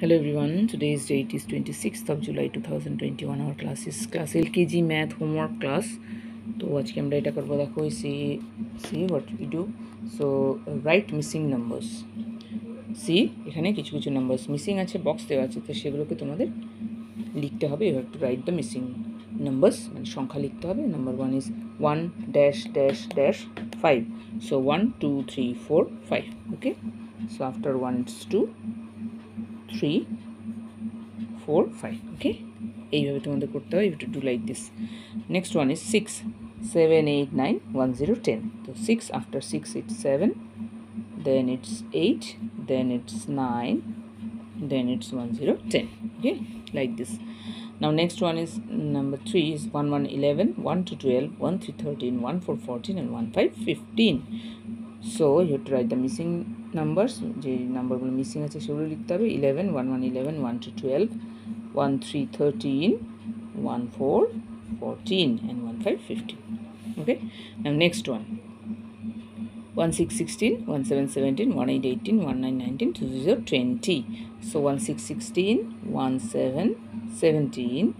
Hello everyone, today's date is 26th of July 2021. Our class is class LKG math homework class. তো আজকে আমরা এটা করব দেখো see see what you do so write missing numbers see এখানে কিছু কিছু নাম্বারস মিসিং আছে বক্স দেওয়া আছে তো সেগুলোকে তোমাদের লিখতে হবে। You have to write the missing numbers মানে সংখ্যা লিখতে হবে। Number one is one dash dash dash five so one two three four five okay so after one it's two three four five okay এইভাবে তোমাদের করতে হবে you to do like this next one is six seven eight nine one zero ten তো six after six it's seven then it's 8 then it's 9 then it's 1 0 10 okay? Like this. Now next one is, number 3 is 1 1 11 1 to 12 1 3 13 1 4 14 and 1 5 15 so you have to write the missing numbers যে নাম্বারগুলো missing আছে সেগুলো লিখতে হবে eleven one one eleven one two twelve one three thirteen one four fourteen and one five fifteen okay next one 1616, 1717, 1818, 1919, 2020. So 1616, 1717,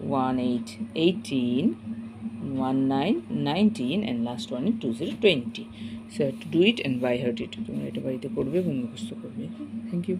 1818, 1919 and last one is 2020. So I have to do it and by heart it. তোমরা এটা বাড়িতে করবে এবং মুখস্থ করবে thank you